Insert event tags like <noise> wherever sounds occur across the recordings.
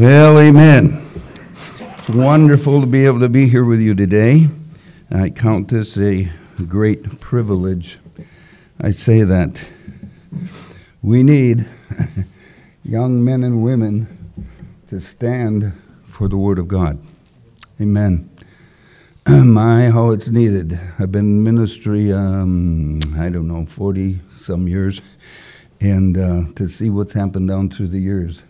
Well, amen. It's wonderful to be able to be here with you today. I count this a great privilege. I say that we need <laughs> young men and women to stand for the Word of God. Amen. <clears throat> My, how it's needed. I've been in ministry, um, I don't know, 40 some years, and uh, to see what's happened down through the years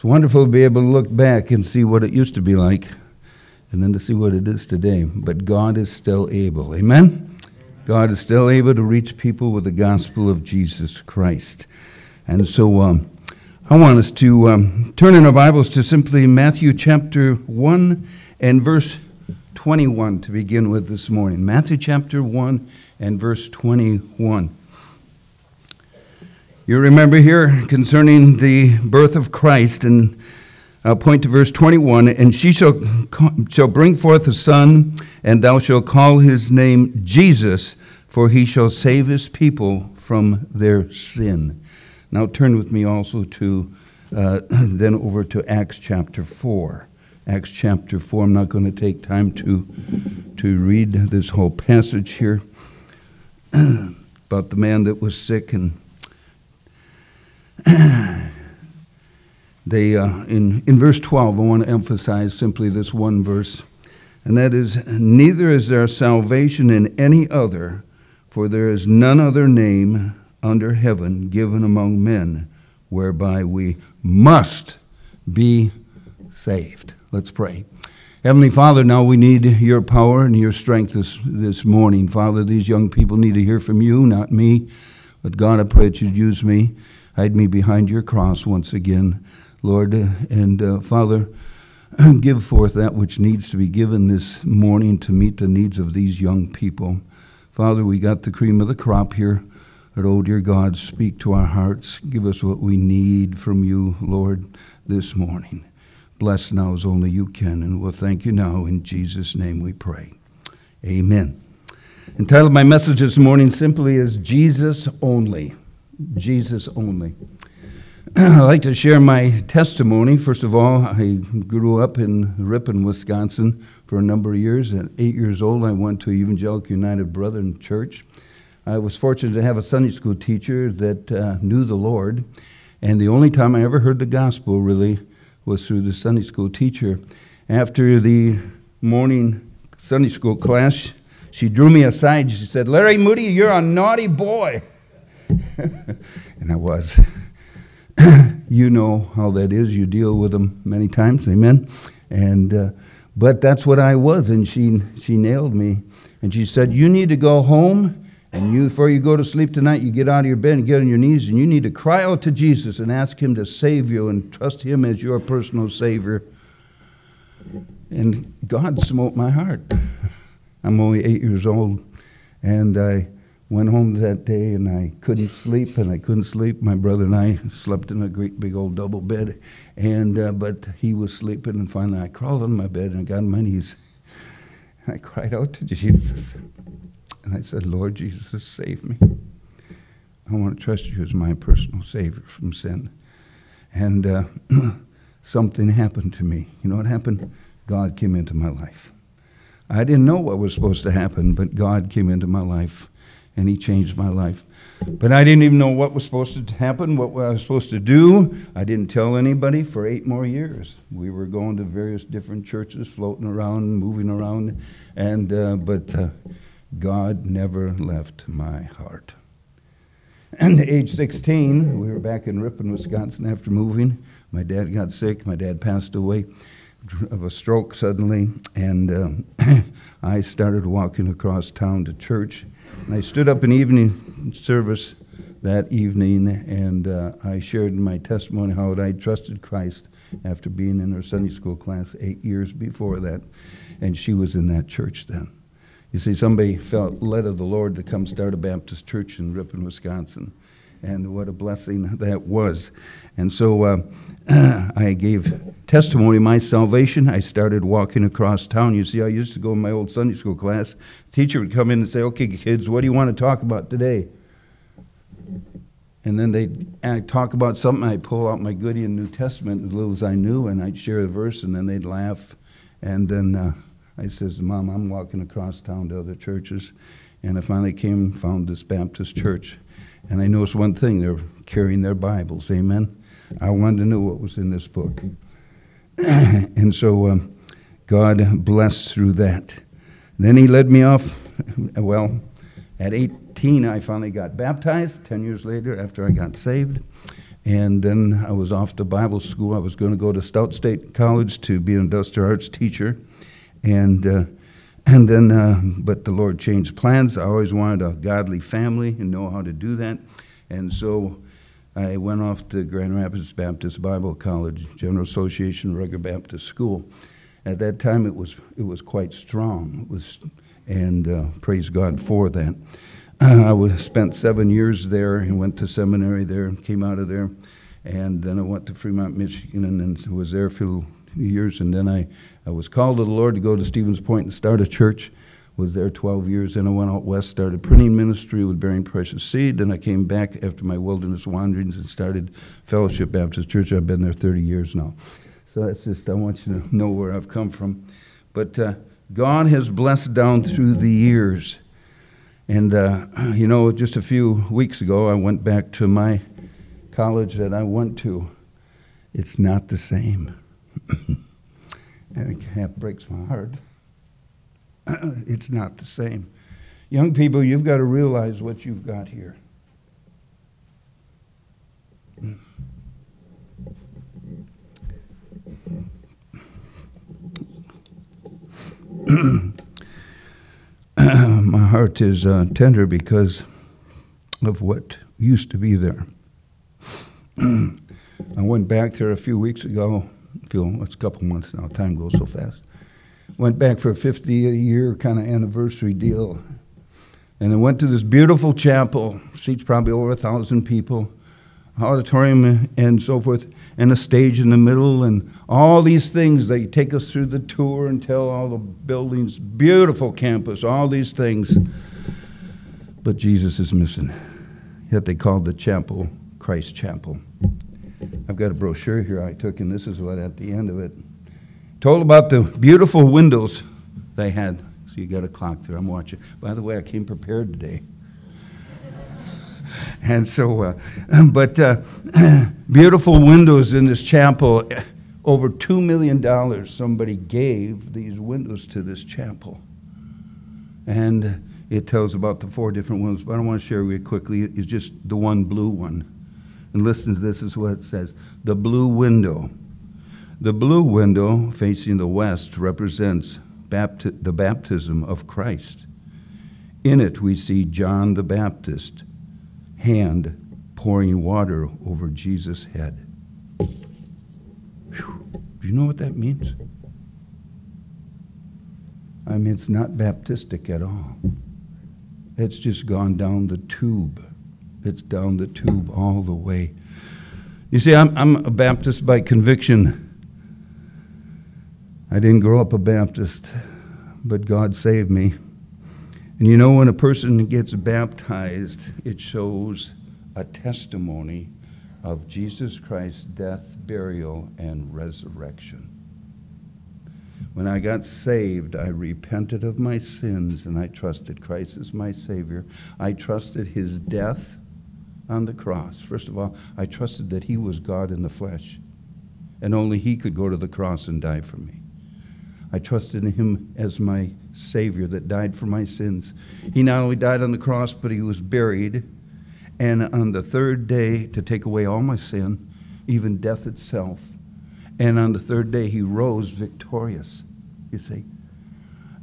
it's wonderful to be able to look back and see what it used to be like and then to see what it is today. But God is still able. Amen? God is still able to reach people with the gospel of Jesus Christ. And so um, I want us to um, turn in our Bibles to simply Matthew chapter 1 and verse 21 to begin with this morning. Matthew chapter 1 and verse 21. You remember here concerning the birth of Christ, and I'll point to verse 21 And she shall, shall bring forth a son, and thou shalt call his name Jesus, for he shall save his people from their sin. Now turn with me also to, uh, <clears throat> then over to Acts chapter 4. Acts chapter 4. I'm not going to take time to, to read this whole passage here <clears throat> about the man that was sick and <clears throat> they, uh, in, in verse 12, I want to emphasize simply this one verse, and that is Neither is there salvation in any other, for there is none other name under heaven given among men whereby we must be saved. Let's pray. Heavenly Father, now we need your power and your strength this, this morning. Father, these young people need to hear from you, not me. But God, I pray that you'd use me hide me behind your cross once again, Lord. And uh, Father, <clears throat> give forth that which needs to be given this morning to meet the needs of these young people. Father, we got the cream of the crop here. But, oh, dear God, speak to our hearts. Give us what we need from you, Lord, this morning. Bless now as only you can, and we'll thank you now. In Jesus' name we pray. Amen. Entitled my message this morning simply is Jesus Only. Jesus only. <clears throat> I'd like to share my testimony. First of all, I grew up in Ripon, Wisconsin for a number of years. At eight years old, I went to Evangelical United Brethren Church. I was fortunate to have a Sunday school teacher that uh, knew the Lord, and the only time I ever heard the gospel really was through the Sunday school teacher. After the morning Sunday school class, she drew me aside. She said, Larry Moodie, you're a naughty boy. <laughs> <laughs> and I was. <clears throat> you know how that is. You deal with them many times, amen. And uh, but that's what I was, and she she nailed me. And she said, "You need to go home, and you before you go to sleep tonight, you get out of your bed and get on your knees, and you need to cry out to Jesus and ask Him to save you and trust Him as your personal Savior." And God smote my heart. <laughs> I'm only eight years old, and I went home that day and I couldn't sleep and I couldn't sleep. My brother and I slept in a great big old double bed, and uh, but he was sleeping. And finally, I crawled on my bed and I got on my knees. And I cried out to <laughs> Jesus, and I said, "Lord Jesus, save me. I want to trust you as my personal Savior from sin." And uh, <clears throat> something happened to me. You know what happened? God came into my life. I didn't know what was supposed to happen, but God came into my life and he changed my life. But I didn't even know what was supposed to happen, what I was supposed to do. I didn't tell anybody for eight more years. We were going to various different churches, floating around, moving around, and uh, but uh, God never left my heart. <clears throat> And age 16, we were back in Ripon, Wisconsin after moving. My dad got sick. My dad passed away of a stroke suddenly, and uh, <clears throat> I started walking across town to church and I stood up in evening service that evening and uh, I shared my testimony how I trusted Christ after being in her Sunday school class eight years before that. And she was in that church then. You see, somebody felt led of the Lord to come start a Baptist church in Ripon, Wisconsin. And what a blessing that was. And so uh, <clears throat> I gave testimony of my salvation. I started walking across town. You see, I used to go in my old Sunday school class. The teacher would come in and say, Okay, kids, what do you want to talk about today? And and then they'd talk about something. I'd pull out my Goodyear New Testament, as little as I knew, and I'd share a verse, and then they'd laugh. And then uh, I says, Mom, I'm walking across town to other churches. And I finally came and found this Baptist church. And I noticed one thing they're carrying their Bibles. Amen. I wanted to know what was in this book. <clears throat> and so um, God blessed through that. Then he led me off. <laughs> Well, at 18, I finally got baptized, 10 years later, after I got saved. And then I was off to Bible school. I was going to go to Stout State College to be an industrial arts teacher. And, uh, <clears throat> and then, uh, but the Lord changed plans. I always wanted a godly family and know how to do that. And so I went off to Grand Rapids Baptist Bible College, General Association, Regular Baptist School. At that time, it was, it was quite strong. It was, and uh, praise God for that. <clears throat> I was, spent seven years there and went to seminary there, came out of there, and then I went to Fremont, Michigan, and was there for a few years. And then I, I was called to the Lord to go to Stevens Point and start a church. Was there 12 years. Then I went out west, started printing ministry with Bearing Precious Seed. Then I came back after my wilderness wanderings and started Fellowship Baptist Church. I've been there 30 years now. So that's just, I want you to know where I've come from. But uh, God has blessed down through the years. And, uh, <clears throat> you know, just a few weeks ago, I went back to my college that I went to. It's not the same. <laughs> and it half breaks my heart. <clears throat> it's not the same. Young people, you've got to realize what you've got here. <clears throat> my heart is uh, tender because of what used to be there. <clears throat> I went back there a few weeks ago. Feel it's a couple months now. Time goes so fast. Went back for a 50 year kind of anniversary deal. And then went to this beautiful chapel, seats probably over a thousand people, auditorium and so forth and a stage in the middle, and all these things. They take us through the tour and tell all the buildings, beautiful campus, all these things. But Jesus is missing. Yet they called the chapel Christ Chapel. I've got a brochure here I took, and this is what at the end of it told about the beautiful windows they had. So you got a clock there. I'm watching. By the way, I came prepared today. <laughs> And so, uh, <clears throat> but uh, <clears throat> beautiful windows in this chapel. Over $2 million somebody gave these windows to this chapel. And it tells about the four different windows, but I don't want to share with you quickly. It's just the one blue one. And listen to this is what it says the blue window. The blue window facing the west represents bapti- the baptism of Christ. In it, we see John the Baptist hand pouring water over Jesus' head. Whew. Do you know what that means? I mean, it's not Baptistic at all. It's just gone down the tube. It's down the tube all the way. You see, I'm, I'm a Baptist by conviction. I didn't grow up a Baptist, but God saved me. And you know, when a person gets baptized, it shows a testimony of Jesus Christ's death, burial, and resurrection. When I got saved, I repented of my sins and I trusted Christ as my Savior. I trusted His death on the cross. First of all, I trusted that He was God in the flesh and only He could go to the cross and die for me. I trusted in Him as my Savior that died for my sins. He not only died on the cross, but he was buried. And on the third day, to take away all my sin, even death itself. And on the third day, he rose victorious, you see.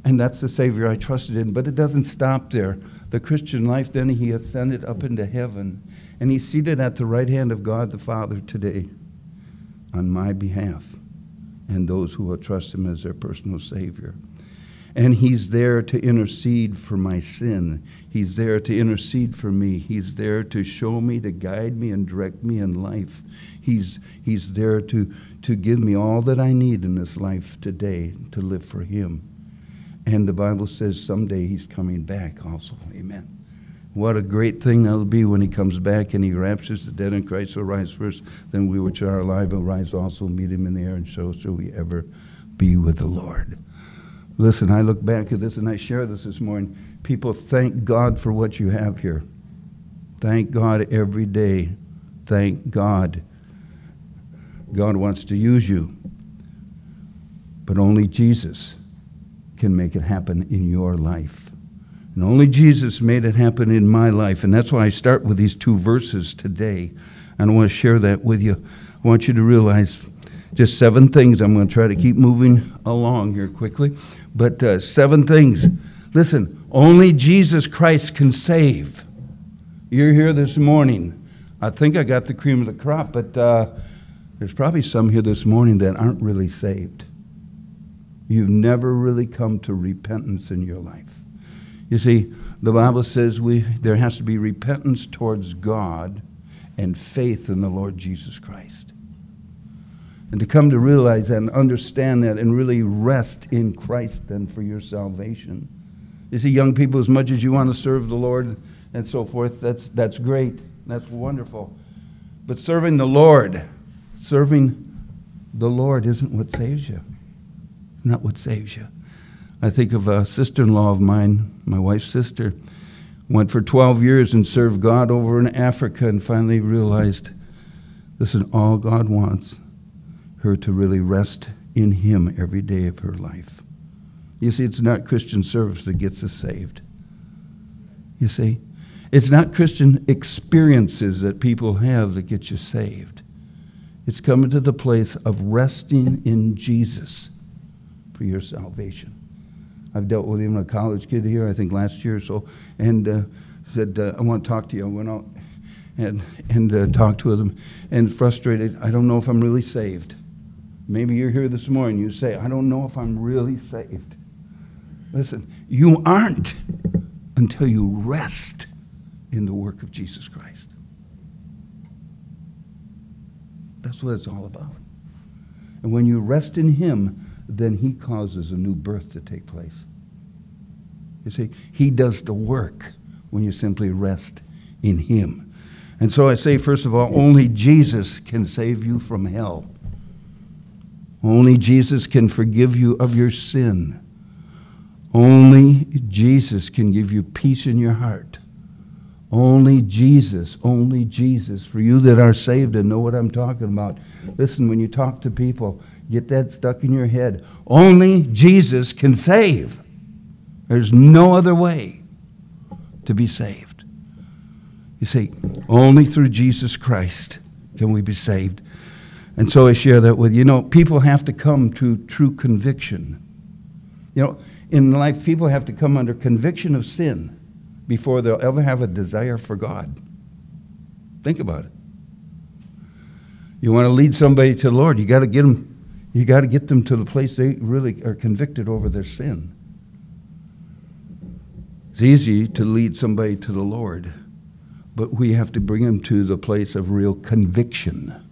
And that's the Savior I trusted in. But it doesn't stop there. The Christian life, then he ascended up into heaven. And he's seated at the right hand of God the Father today on my behalf and those who will trust him as their personal Savior. And He's there to intercede for my sin. He's there to intercede for me. He's there to show me, to guide me, and direct me in life. He's, he's there to, to give me all that I need in this life today to live for Him. And the Bible says someday He's coming back also. Amen. What a great thing that'll be when he comes back and he raptures the dead in Christ will rise first. Then we which are alive will rise also, meet him in the air, and so shall we ever be with the Lord. Listen, I look back at this and I share this this morning. People, thank God for what you have here. Thank God every day. Thank God. God wants to use you. But only Jesus can make it happen in your life. And only Jesus made it happen in my life. And that's why I start with these two verses today. And I want to share that with you. I want you to realize just seven things. I'm going to try to keep moving along here quickly. But uh, seven things. Listen, only Jesus Christ can save. You're here this morning. I think I got the cream of the crop, but uh, there's probably some here this morning that aren't really saved. You've never really come to repentance in your life. You see, the Bible says we, there has to be repentance towards God and faith in the Lord Jesus Christ. And to come to realize that and understand that and really rest in Christ then for your salvation. You see, young people, as much as you want to serve the Lord and so forth, that's, that's great. That's wonderful. But serving the Lord, serving the Lord isn't what saves you not what saves you. I think of a sister in law of mine, my wife's sister, went for 12 years and served God over in Africa and finally realized this is all God wants her to really rest in Him every day of her life. You see, it's not Christian service that gets us saved. You see, it's not Christian experiences that people have that get you saved. It's coming to the place of resting in Jesus for your salvation. I've dealt with even a college kid here, I think last year or so, and uh, said, uh, I want to talk to you. I went out and, and uh, talked to him and frustrated. I don't know if I'm really saved. Maybe you're here this morning, you say, I don't know if I'm really saved. Listen, you aren't until you rest in the work of Jesus Christ. That's what it's all about. And when you rest in Him, then he causes a new birth to take place. You see, he does the work when you simply rest in him. And so I say, first of all, only Jesus can save you from hell. Only Jesus can forgive you of your sin. Only Jesus can give you peace in your heart. Only Jesus, only Jesus. For you that are saved and know what I'm talking about, listen, when you talk to people, Get that stuck in your head. Only Jesus can save. There's no other way to be saved. You see, only through Jesus Christ can we be saved. And so I share that with you. You know, people have to come to true conviction. You know, in life, people have to come under conviction of sin before they'll ever have a desire for God. Think about it. You want to lead somebody to the Lord, you got to get them you got to get them to the place they really are convicted over their sin. It's easy to lead somebody to the Lord, but we have to bring them to the place of real conviction.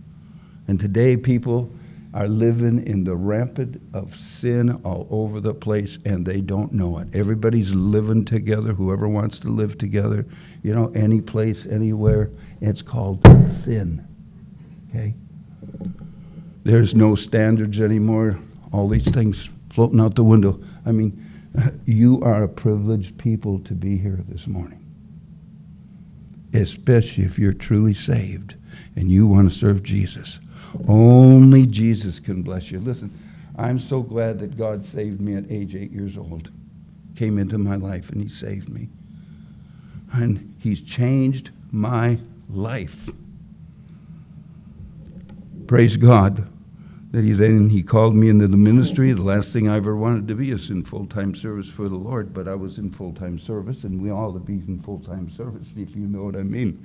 And today, people are living in the rampant of sin all over the place and they don't know it. Everybody's living together, whoever wants to live together, you know, any place, anywhere. It's called sin. Okay? There's no standards anymore. All these things floating out the window. I mean, <laughs> you are a privileged people to be here this morning, especially if you're truly saved and you want to serve Jesus. Only Jesus can bless you. Listen, I'm so glad that God saved me at age eight years old. Came into my life and He saved me. And He's changed my life. Praise God that he then he called me into the ministry. The last thing I ever wanted to be is in full time service for the Lord, but I was in full time service, and we all to be in full time service, if you know what I mean.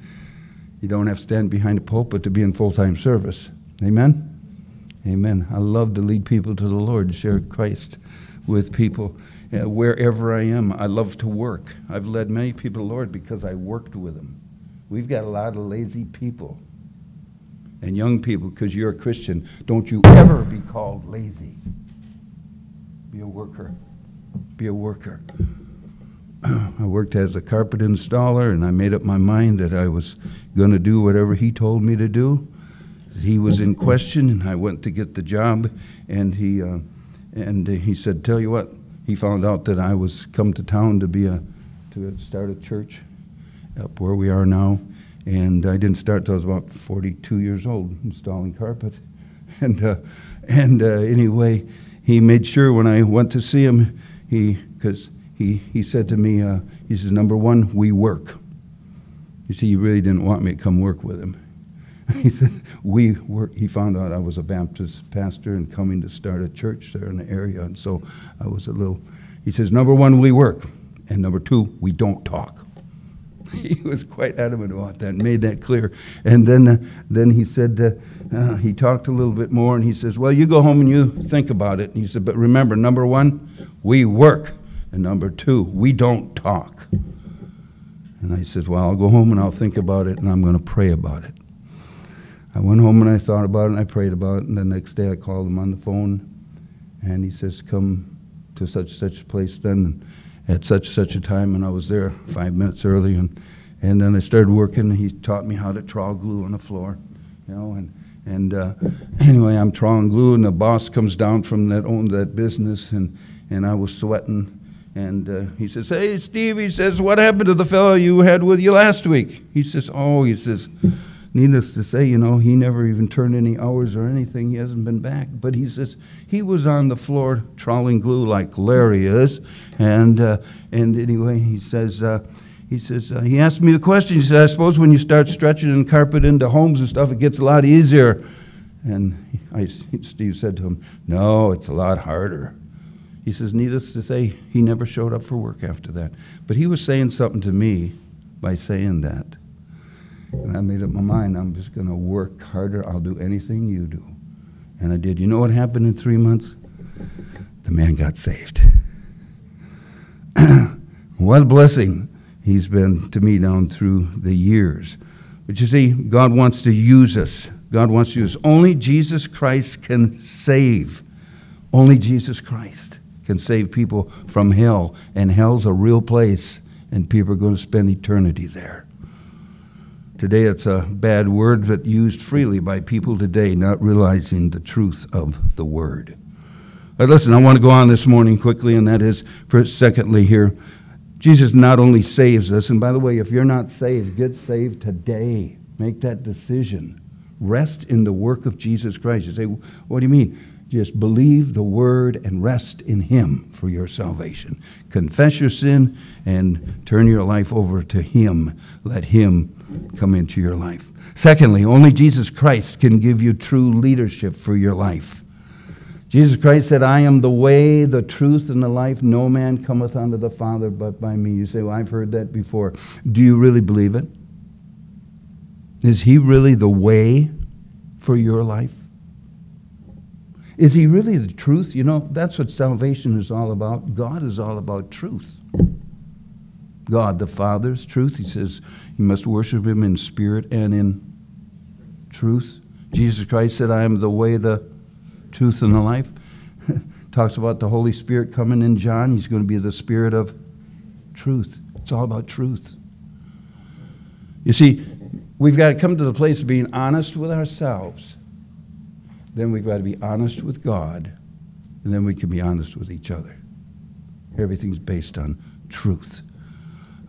You don't have to stand behind a pulpit to be in full time service. Amen? Amen. I love to lead people to the Lord, share Christ with people uh, wherever I am. I love to work. I've led many people to the Lord because I worked with them. We've got a lot of lazy people and young people, because you're a Christian, don't you ever be called lazy. Be a worker. Be a worker. <clears throat> I worked as a carpet installer, and I made up my mind that I was going to do whatever he told me to do. He was in question, and I went to get the job, and he uh, and he said, "Tell you what." He found out that I was come to town to be a to start a church up where we are now, and I didn't start till I was about 42 years old installing carpet, <laughs> and uh, and uh, anyway, he made sure when I went to see him, he because he, he said to me, uh, he says, number one, we work. You see, he really didn't want me to come work with him. <laughs> he said, we work. He found out I was a Baptist pastor and coming to start a church there in the area. And so I was a little, he says, number one, we work. And number two, we don't talk. <laughs> he was quite adamant about that and made that clear. And then, uh, then he said, uh, uh, he talked a little bit more and he says, well, you go home and you think about it. And he said, but remember, number one, we work. And number two, we don't talk. And I said, Well, I'll go home and I'll think about it and I'm going to pray about it. I went home and I thought about it and I prayed about it. And the next day I called him on the phone and he says, Come to such such place then at such such a time. And I was there five minutes early. And, and then I started working. He taught me how to trowel glue on the floor, you know. And, and uh, anyway, I'm troweling glue, and the boss comes down from that owned that business, and, and I was sweating and uh, he says, Hey, Steve, he says, what happened to the fellow you had with you last week? He says, Oh, he says, needless to say, you know, he never even turned any hours or anything. He hasn't been back. But he says, he was on the floor troweling glue like Larry is. And, uh, and anyway, he says, uh, he says, uh, he asked me the question. He said, I suppose when you start stretching and carpet into homes and stuff, it gets a lot easier. And I, Steve said to him, No, it's a lot harder. He says, needless to say, he never showed up for work after that. But he was saying something to me by saying that. And I made up my mind, I'm just going to work harder. I'll do anything you do. And I did. You know what happened in three months? The man got saved. <clears throat> what a blessing he's been to me down through the years. But you see, God wants to use us. God wants to use. Only Jesus Christ can save. Only Jesus Christ can save people from hell, and hell's a real place, and people are going to spend eternity there. Today, it's a bad word, but used freely by people today, not realizing the truth of the word. But listen, I want to go on this morning quickly, and that is, for secondly, here, Jesus not only saves us, and by the way, if you're not saved, get saved today. Make that decision. Rest in the work of Jesus Christ. You say, what do you mean? Just believe the word and rest in Him for your salvation. Confess your sin and turn your life over to Him. Let Him come into your life. Secondly, only Jesus Christ can give you true leadership for your life. Jesus Christ said, I am the way, the truth, and the life. No man cometh unto the Father but by me. You say, Well, I've heard that before. Do you really believe it? Is He really the way for your life? Is he really the truth? You know, that's what salvation is all about. God is all about truth. God the Father's truth. He says you must worship him in spirit and in truth. Jesus Christ said, I am the way, the truth, and the life. <laughs> Talks about the Holy Spirit coming in John. He's going to be the spirit of truth. It's all about truth. You see, we've got to come to the place of being honest with ourselves then we've got to be honest with God, and then we can be honest with each other. Everything's based on truth.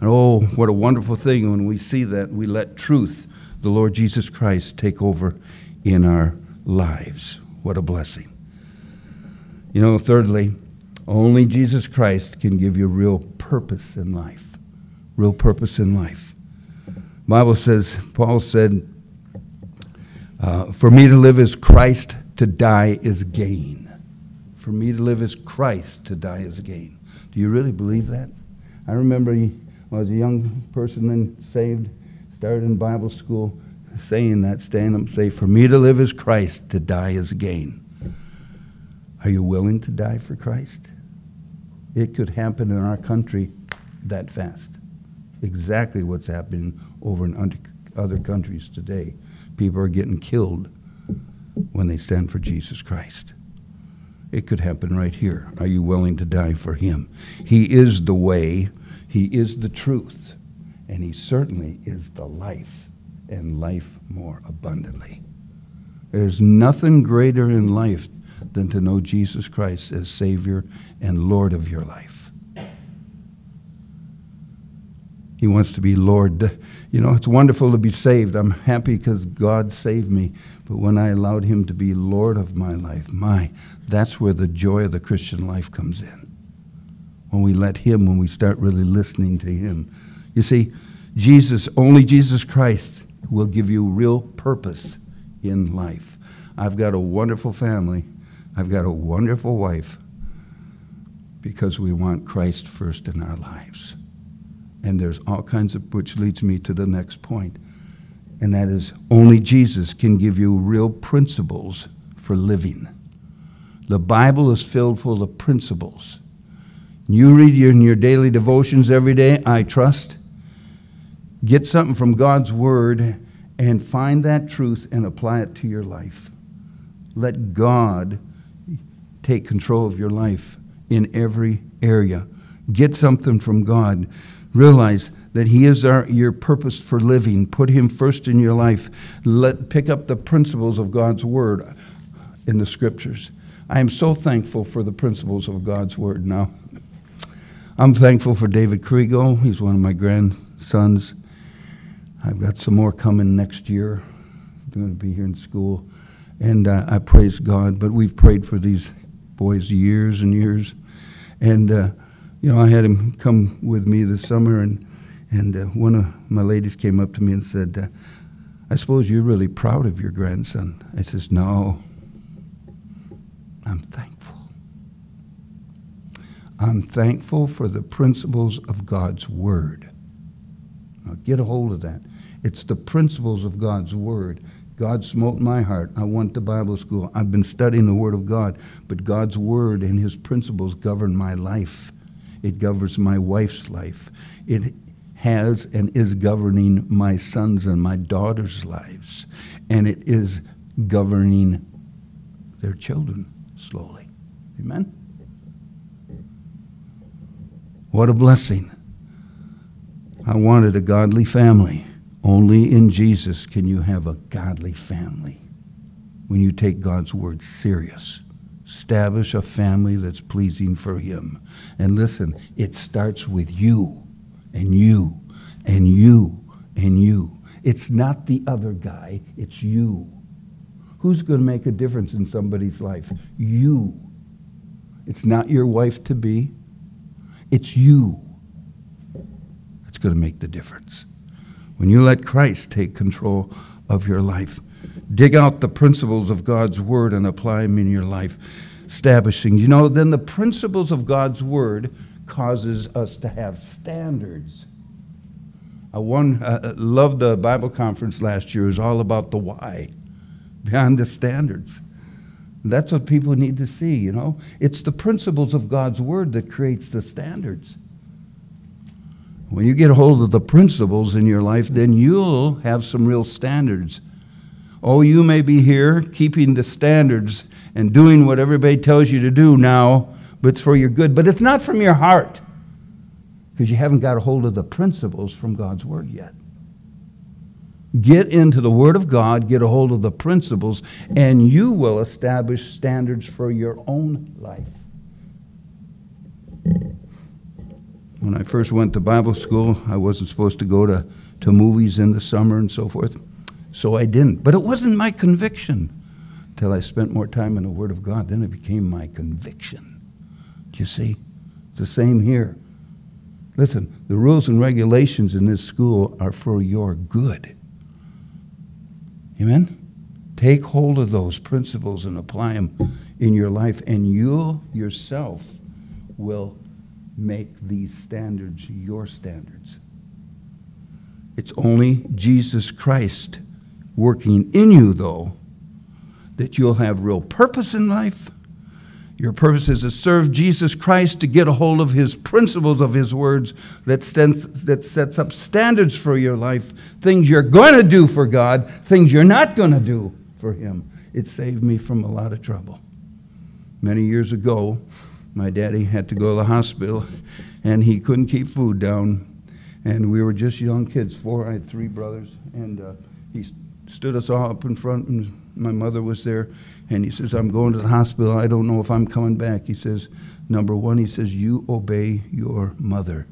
And oh, what a wonderful thing when we see that we let truth, the Lord Jesus Christ, take over in our lives. What a blessing. You know, thirdly, only Jesus Christ can give you real purpose in life. Real purpose in life. Bible says, Paul said, uh, for me to live is Christ, to die is gain. For me to live is Christ, to die is gain. Do you really believe that? I remember when I was a young person and saved, started in Bible school, saying that, stand up say, For me to live is Christ, to die is gain. Are you willing to die for Christ? It could happen in our country that fast. Exactly what's happening over in other countries today people are getting killed when they stand for Jesus Christ. It could happen right here. Are you willing to die for Him? He is the way, He is the truth, and He certainly is the life, and life more abundantly. There's nothing greater in life than to know Jesus Christ as Savior and Lord of your life. He wants to be Lord. You know, it's wonderful to be saved. I'm happy because God saved me. But when I allowed Him to be Lord of my life, my, that's where the joy of the Christian life comes in. When we let Him, when we start really listening to Him. You see, Jesus, only Jesus Christ will give you real purpose in life. I've got a wonderful family. I've got a wonderful wife because we want Christ first in our lives. And there's all kinds of, which leads me to the next point, and that is only Jesus can give you real principles for living. The Bible is filled full of principles. You read in your daily devotions every day, I trust. Get something from God's Word and find that truth and apply it to your life. Let God take control of your life in every area. Get something from God. Realize that He is our, your purpose for living. Put Him first in your life. Let, pick up the principles of God's Word in the Scriptures. I am so thankful for the principles of God's Word now. I'm thankful for David Kriegel. He's one of my grandsons. I've got some more coming next year. They're going to be here in school. And uh, I praise God. But we've prayed for these boys years and years. And, uh, you know, I had him come with me this summer, and, and uh, one of my ladies came up to me and said, uh, I suppose you're really proud of your grandson. I says, No. I'm thankful. I'm thankful for the principles of God's Word. Now get a hold of that. It's the principles of God's Word God smote my heart. I went to Bible school. I've been studying the Word of God, but God's Word and His principles govern my life. It governs my wife's life. It has and is governing my sons and my daughters' lives. And it is governing their children slowly. Amen? What a blessing. I wanted a godly family. Only in Jesus can you have a godly family when you take God's word serious. Establish a family that's pleasing for Him. And listen, it starts with you and you and you and you. It's not the other guy, it's you. Who's going to make a difference in somebody's life? You. It's not your wife to be, it's you that's going to make the difference when you let Christ take control of your life. Dig out the principles of God's Word and apply them in your life. Establishing, you know, then the principles of God's Word causes us to have standards. I one, uh, loved the Bible conference last year. It was all about the why, beyond the standards. That's what people need to see, you know. It's the principles of God's Word that creates the standards. When you get a hold of the principles in your life, then you'll have some real standards. Oh, you may be here keeping the standards and doing what everybody tells you to do now, but it's for your good. But it's not from your heart because you haven't got a hold of the principles from God's Word yet. Get into the Word of God, get a hold of the principles, and you will establish standards for your own life. When I first went to Bible school, I wasn't supposed to go to, to movies in the summer and so forth. So I didn't. But it wasn't my conviction until I spent more time in the Word of God. Then it became my conviction. Do you see? It's the same here. Listen, the rules and regulations in this school are for your good. Amen? Take hold of those principles and apply them in your life, and you yourself will make these standards your standards. It's only Jesus Christ working in you, though, that you'll have real purpose in life. Your purpose is to serve Jesus Christ, to get a hold of his principles of his words that, stands, that sets up standards for your life, things you're going to do for God, things you're not going to do for him. It saved me from a lot of trouble. Many years ago, my daddy had to go to the hospital, and he couldn't keep food down. And we were just young kids, four. I had three brothers, and uh, he stood us all up in front, and my mother was there. And he says, I'm going to the hospital. I don't know if I'm coming back. He says, Number one, he says, You obey your mother.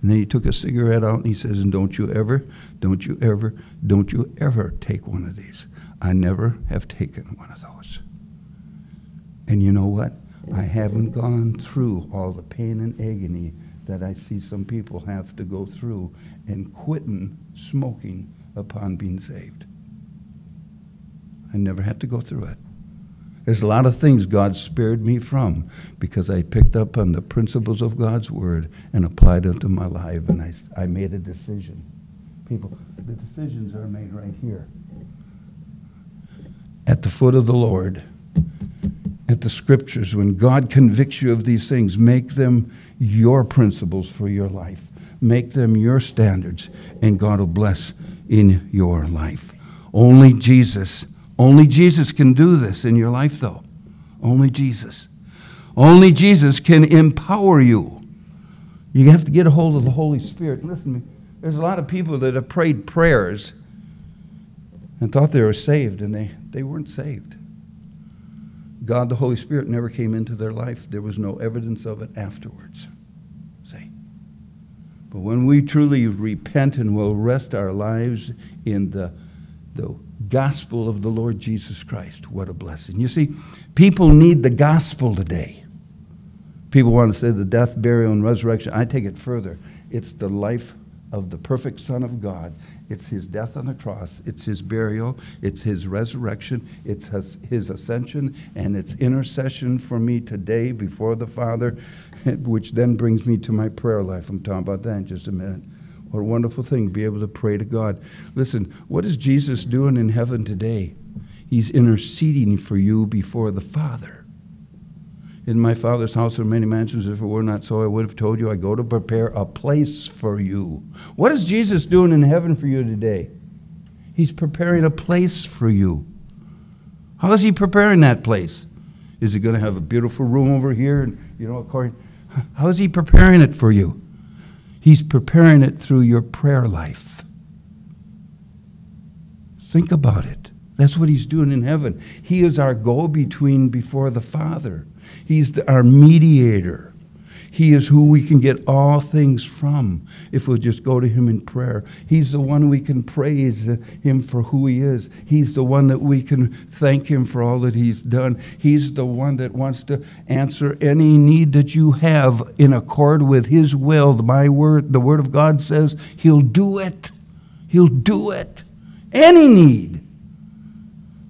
And then he took a cigarette out and he says, And don't you ever, don't you ever, don't you ever take one of these. I never have taken one of those. And you know what? I haven't gone through all the pain and agony that I see some people have to go through and quitting smoking upon being saved. I never had to go through it. There's a lot of things God spared me from because I picked up on the principles of God's Word and applied them to my life, and I, I made a decision. People, the decisions are made right here. At the foot of the Lord, at the Scriptures, when God convicts you of these things, make them your principles for your life. Make them your standards, and God will bless in your life. Only Jesus only Jesus can do this in your life, though. Only Jesus. Only Jesus can empower you. You have to get a hold of the Holy Spirit. Listen to me. There's a lot of people that have prayed prayers and thought they were saved, and they, they weren't saved. God, the Holy Spirit, never came into their life. There was no evidence of it afterwards. See? But when we truly repent and will rest our lives in the, the gospel of the Lord Jesus Christ. What a blessing. You see, people need the gospel today. People want to say the death, burial, and resurrection. I take it further. It's the life of the perfect Son of God. It's his death on the cross, it's his burial, it's his resurrection, it's his, his ascension, and it's intercession for me today before the Father, <laughs> which then brings me to my prayer life. I'm talking about that in just a minute. What a wonderful thing to be able to pray to God. Listen, what is Jesus doing in heaven today? He's interceding for you before the Father. In my Father's house are many mansions. If it were not so, I would have told you, I go to prepare a place for you. What is Jesus doing in heaven for you today? He's preparing a place for you. How is he preparing that place? Is he going to have a beautiful room over here? And, you know, according, how is he preparing it for you? He's preparing it through your prayer life. Think about it. That's what he's doing in heaven. He is our go between before the Father, he's the, our mediator. He is who we can get all things from if we'll just go to Him in prayer. He's the one we can praise Him for who He is. He's the one that we can thank Him for all that He's done. He's the one that wants to answer any need that you have in accord with His will. My word, the Word of God says He'll do it. He'll do it. Any need.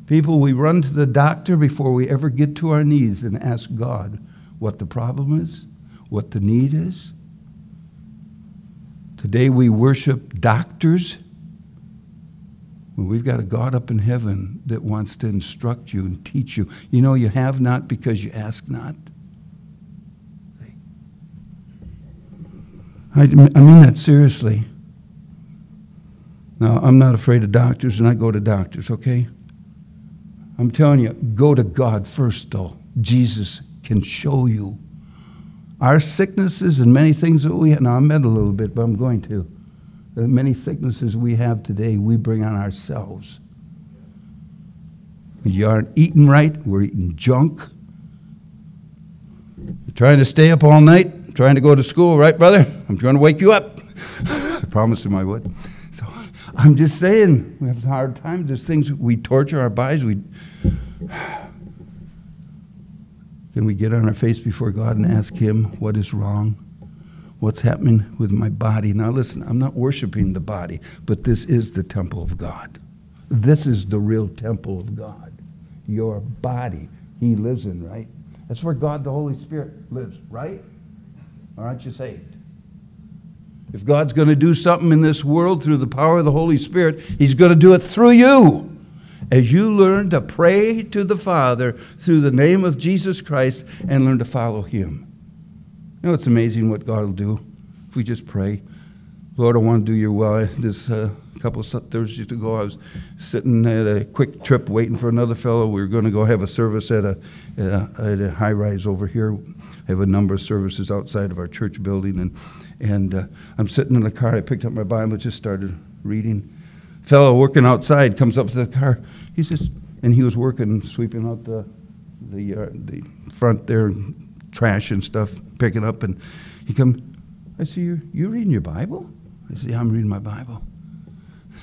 People, we run to the doctor before we ever get to our knees and ask God what the problem is what the need is. Today we worship doctors when we've got a God up in heaven that wants to instruct you and teach you. You know, you have not because you ask not. I, I mean that seriously. Now, I'm not afraid of doctors, and I go to doctors, okay? I'm telling you, go to God first, though. Jesus can show you our sicknesses and many things that we have, now I meant a little bit, but I'm going to. The many sicknesses we have today, we bring on ourselves. You aren't eating right, we're eating junk. You're trying to stay up all night, trying to go to school, right, brother? I'm trying to wake you up. <laughs> I promised him I would. So I'm just saying, we have a hard time. There's things we torture our bodies. We can we get on our face before God and ask Him what is wrong? What's happening with my body? Now, listen, I'm not worshiping the body, but this is the temple of God. This is the real temple of God. Your body, He lives in, right? That's where God the Holy Spirit lives, right? Or aren't you saved? If God's going to do something in this world through the power of the Holy Spirit, He's going to do it through you as you learn to pray to the Father through the name of Jesus Christ and learn to follow Him. You know, it's amazing what God will do if we just pray. Lord, I want to do your will. This uh, couple of Thursdays ago, I was sitting at a Kwik Trip waiting for another fellow. We were going to go have a service at a, at a, at a high rise over here. I have a number of services outside of our church building, and, and uh, I'm sitting in the car. I picked up my Bible, just started reading. Fellow working outside comes up to the car. He says, and he was working, sweeping out the, the, uh, the front there, trash and stuff, picking up, and he comes, I see you, you reading your Bible? I said, Yeah, I'm reading my Bible.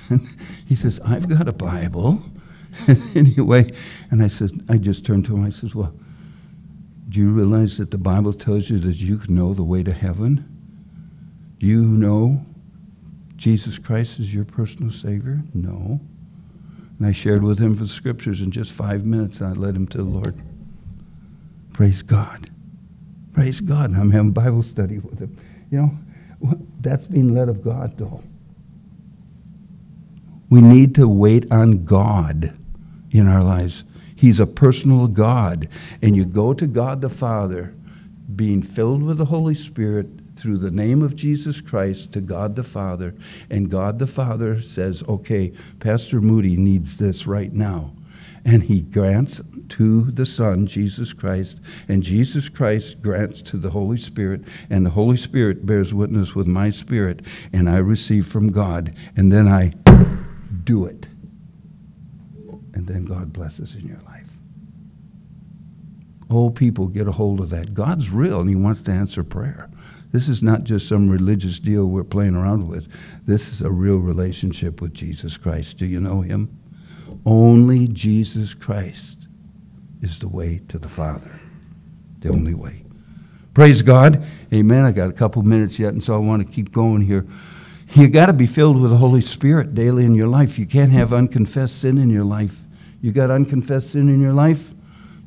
And <laughs> he says, I've got a Bible. <laughs> anyway, and I said, I just turned to him. I says, Well, do you realize that the Bible tells you that you can know the way to heaven? You know Jesus Christ is your personal Savior? No. And I shared with him the scriptures in just five minutes, and I led him to the Lord. Praise God. Praise God. I'm having Bible study with him. You know, that's being led of God, though. We need to wait on God in our lives. He's a personal God. And you go to God the Father, being filled with the Holy Spirit through the name of Jesus Christ to God the Father. And God the Father says, okay, Pastor Moodie needs this right now. And he grants to the Son, Jesus Christ, and Jesus Christ grants to the Holy Spirit, and the Holy Spirit bears witness with my spirit, and I receive from God, and then I do it. And then God blesses in your life. Oh, people, get a hold of that. God's real, and He wants to answer prayer. This is not just some religious deal we're playing around with. This is a real relationship with Jesus Christ. Do you know Him? Only Jesus Christ is the way to the Father. The only way. Praise God. Amen. I got a couple minutes yet, and so I want to keep going here. You got to be filled with the Holy Spirit daily in your life. You can't have unconfessed sin in your life. You got unconfessed sin in your life,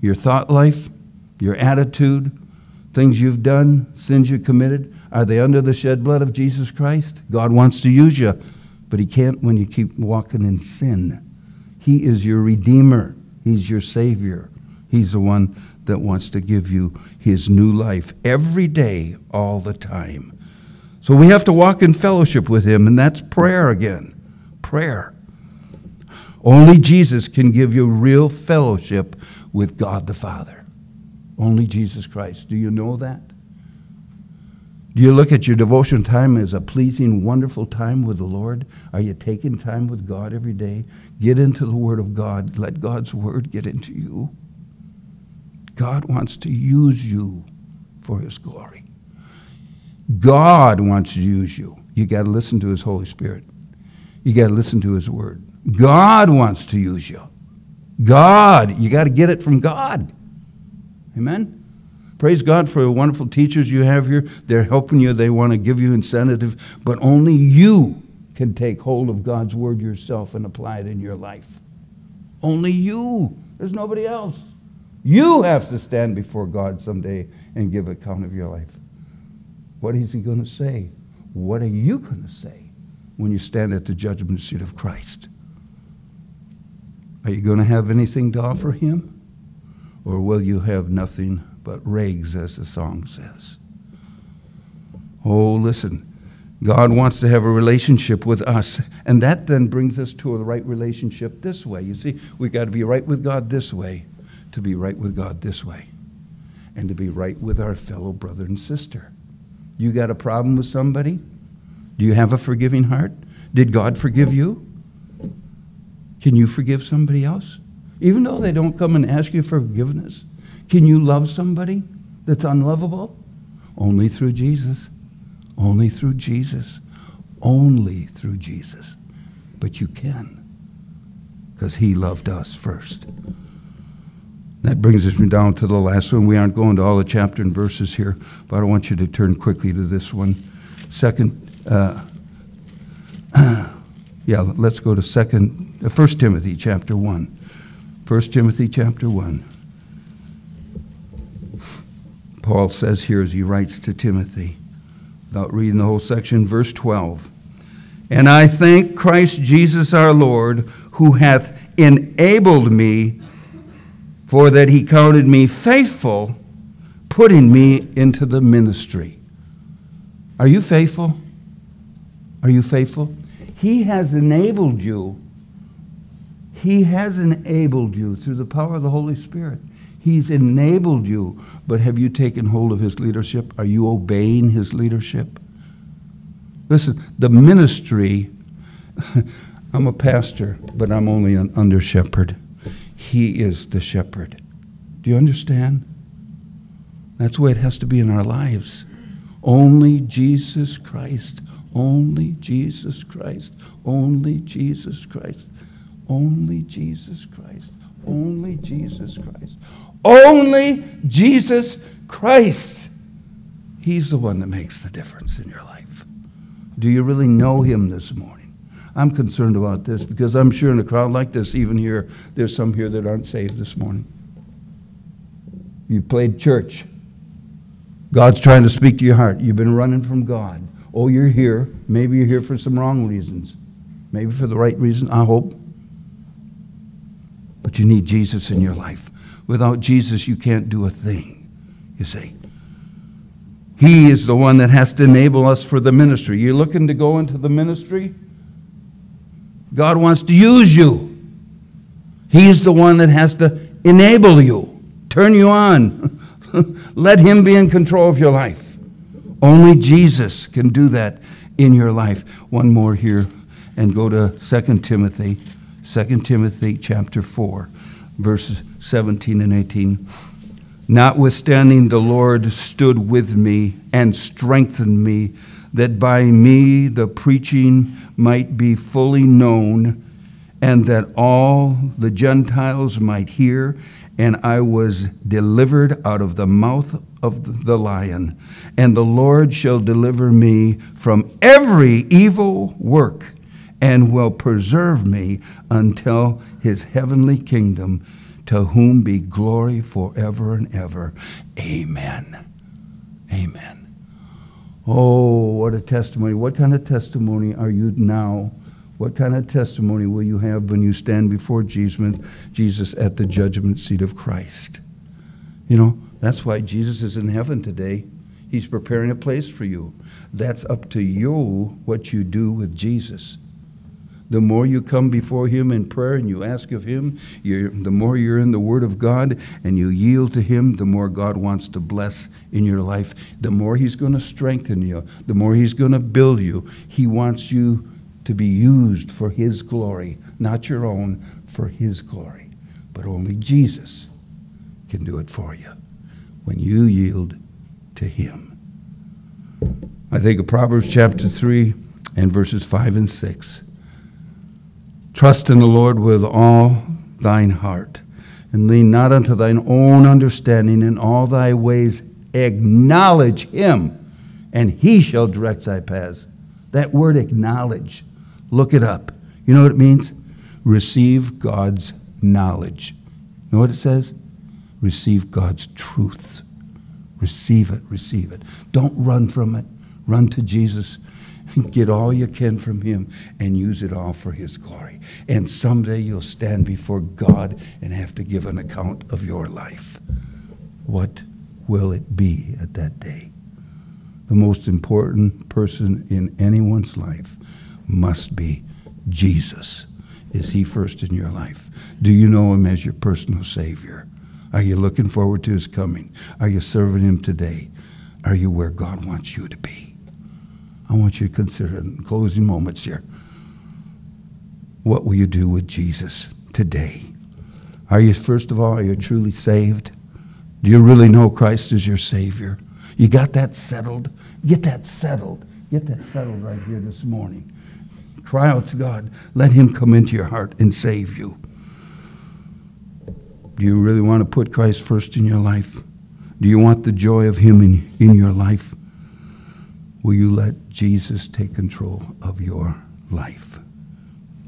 your thought life, your attitude, things you've done, sins you committed. Are they under the shed blood of Jesus Christ? God wants to use you, but He can't when you keep walking in sin. He is your Redeemer, He's your Savior. He's the one that wants to give you his new life every day, all the time. So we have to walk in fellowship with him, and that's prayer again. Prayer. Only Jesus can give you real fellowship with God the Father. Only Jesus Christ. Do you know that? Do you look at your devotion time as a pleasing, wonderful time with the Lord? Are you taking time with God every day? Get into the Word of God. Let God's Word get into you. God wants to use you for his glory. God wants to use you. You got to listen to his Holy Spirit. You got to listen to his word. God wants to use you. God, you got to get it from God. Amen. Praise God for the wonderful teachers you have here. They're helping you. They want to give you incentive, but only you can take hold of God's word yourself and apply it in your life. Only you. There's nobody else. You have to stand before God someday and give account of your life. What is he going to say? What are you going to say when you stand at the judgment seat of Christ? Are you going to have anything to offer him? Or will you have nothing but rags, as the song says? Oh, listen. God wants to have a relationship with us. And that then brings us to a right relationship this way. You see, we've got to be right with God this way to be right with God this way and to be right with our fellow brother and sister. You got a problem with somebody? Do you have a forgiving heart? Did God forgive you? Can you forgive somebody else? Even though they don't come and ask you for forgiveness, can you love somebody that's unlovable? Only through Jesus. Only through Jesus. Only through Jesus. But you can, because he loved us first. That brings us down to the last one. We aren't going to all the chapter and verses here, but I want you to turn quickly to this one. Second, uh, <clears throat> yeah, let's go to second, uh, First Timothy chapter one. First Timothy chapter one. Paul says here as he writes to Timothy, without reading the whole section, verse 12. And I thank Christ Jesus our Lord, who hath enabled me for that he counted me faithful, putting me into the ministry. Are you faithful? Are you faithful? He has enabled you. He has enabled you through the power of the Holy Spirit. He's enabled you, but have you taken hold of his leadership? Are you obeying his leadership? Listen, the ministry, <laughs> I'm a pastor, but I'm only an under shepherd. He is the shepherd. Do you understand? That's the way it has to be in our lives. Only Jesus Christ. Only Jesus Christ. Only Jesus Christ. Only Jesus Christ. Only Jesus Christ. Only Jesus Christ. He's the one that makes the difference in your life. Do you really know him this morning? I'm concerned about this because I'm sure in a crowd like this, even here, there's some here that aren't saved this morning. You played church. God's trying to speak to your heart. You've been running from God. Oh, you're here. Maybe you're here for some wrong reasons. Maybe for the right reason, I hope. But you need Jesus in your life. Without Jesus, you can't do a thing, you see. He is the one that has to enable us for the ministry. You're looking to go into the ministry? God wants to use you. He's the one that has to enable you, turn you on. <laughs> Let Him be in control of your life. Only Jesus can do that in your life. One more here and go to 2 Timothy, 2 Timothy chapter 4 verses 17 and 18. Notwithstanding, the Lord stood with me and strengthened me, that by me the preaching might be fully known, and that all the Gentiles might hear. And I was delivered out of the mouth of the lion. And the Lord shall deliver me from every evil work and will preserve me until his heavenly kingdom, to whom be glory forever and ever. Amen. Amen. Oh, what a testimony. What kind of testimony are you now? What kind of testimony will you have when you stand before Jesus, at the judgment seat of Christ? You know, that's why Jesus is in heaven today. He's preparing a place for you. That's up to you what you do with Jesus. The more you come before Him in prayer and you ask of Him, the more you're in the Word of God and you yield to Him, the more God wants to bless in your life. The more He's going to strengthen you, the more He's going to build you. He wants you to be used for His glory, not your own, for His glory. But only Jesus can do it for you when you yield to Him. I think of Proverbs chapter 3 and verses 5 and 6. Trust in the Lord with all thine heart, and lean not unto thine own understanding. In all thy ways acknowledge him, and he shall direct thy paths. That word acknowledge, look it up. You know what it means? Receive God's knowledge. You know what it says? Receive God's truth. Receive it, receive it. Don't run from it. Run to Jesus <laughs> Get all you can from Him and use it all for His glory. And someday you'll stand before God and have to give an account of your life. What will it be at that day? The most important person in anyone's life must be Jesus. Is He first in your life? Do you know Him as your personal Savior? Are you looking forward to His coming? Are you serving Him today? Are you where God wants you to be? I want you to consider in closing moments here. What will you do with Jesus today? Are you, first of all, are you truly saved? Do you really know Christ is your Savior? You got that settled? Get that settled. Get that settled right here this morning. Cry out to God. Let Him come into your heart and save you. Do you really want to put Christ first in your life? Do you want the joy of Him in, in your life? Will you let Jesus take control of your life?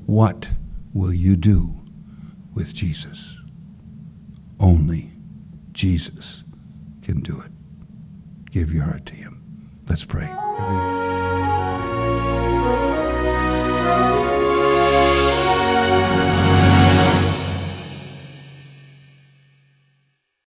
What will you do with Jesus? Only Jesus can do it. Give your heart to Him. Let's pray.